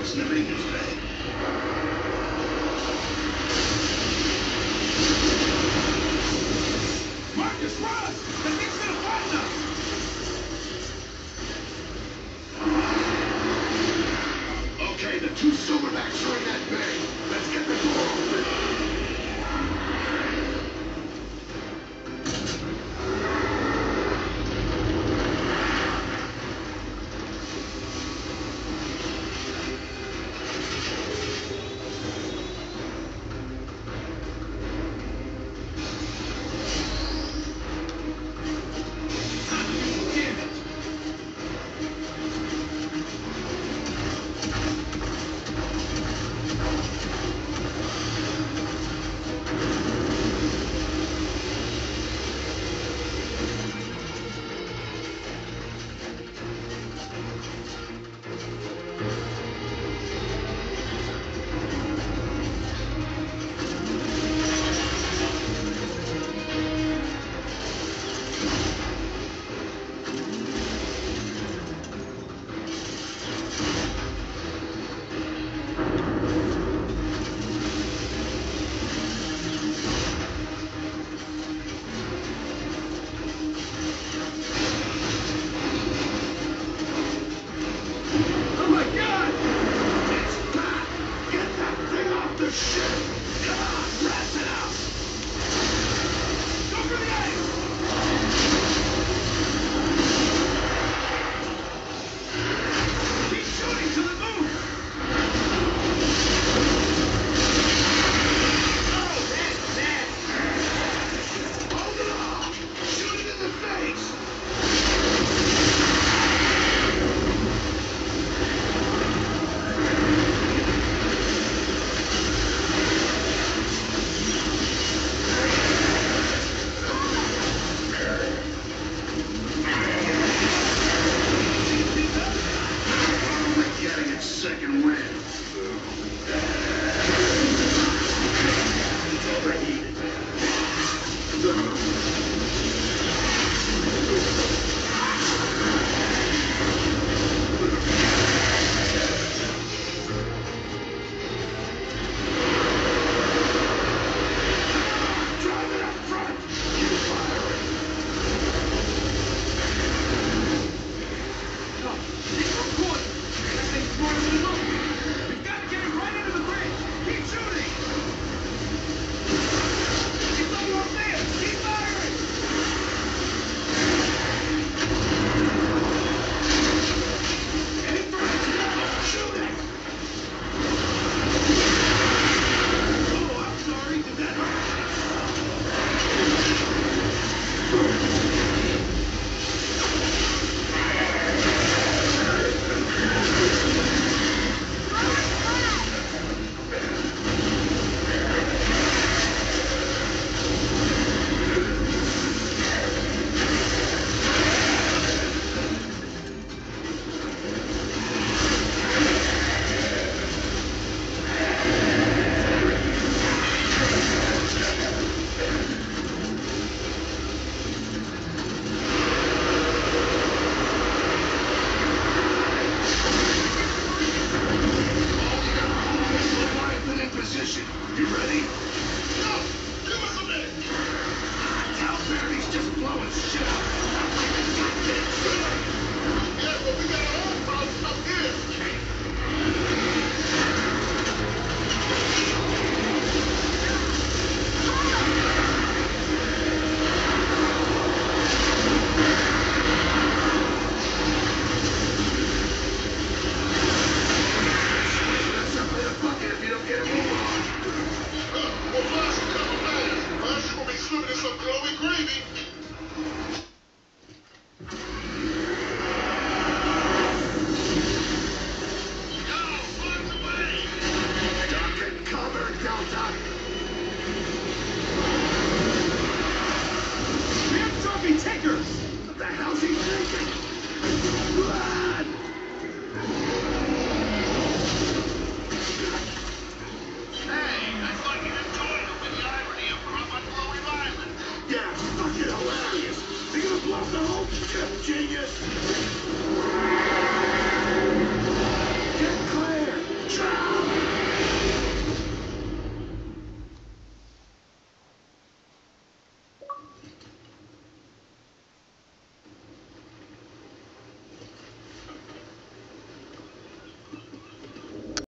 It's never even today. Marcus, run! The thing's gonna flatten us! Okay, the two silverbacks are in that bay. Let's get the